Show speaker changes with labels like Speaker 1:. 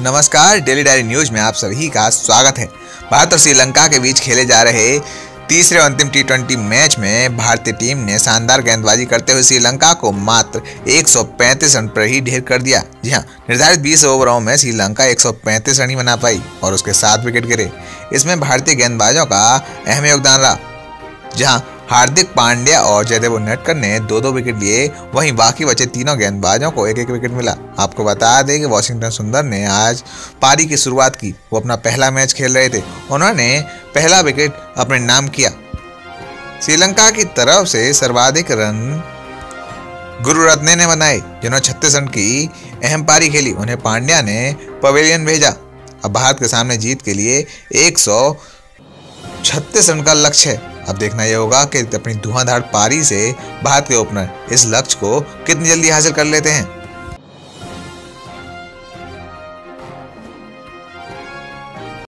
Speaker 1: नमस्कार, daily diary news में आप सभी का स्वागत है। भारत और श्रीलंका के बीच खेले जा रहे तीसरे अंतिम टी मैच में भारतीय टीम ने शानदार गेंदबाजी करते हुए श्रीलंका को मात्र 135 रन पर ही ढेर कर दिया। जी हाँ निर्धारित 20 ओवरों में श्रीलंका 135 रन ही बना पाई और उसके सात विकेट गिरे। इसमें भारतीय गेंदबाजों का अहम योगदान रहा। जहाँ हार्दिक पांड्या और जयदेव उन्नटकर ने दो दो विकेट लिए। वहीं बाकी बचे तीनों गेंदबाजों को एक एक विकेट मिला। आपको बता दें कि वॉशिंगटन सुंदर ने आज पारी की शुरुआत की। वो अपना पहला मैच खेल रहे थे। उन्होंने पहला विकेट अपने नाम किया। श्रीलंका की तरफ़ से सर्वाधिक रन गुरु रत्ने ने बनाए, जिन्होंने छत्तीस रन की अहम पारी खेली। उन्हें पांड्या ने पवेलियन भेजा। अब भारत के सामने जीत के लिए एक रन का लक्ष्य है। अब देखना यह होगा कि अपनी धुआंधार पारी से भारत के ओपनर इस लक्ष्य को कितनी जल्दी हासिल कर लेते हैं।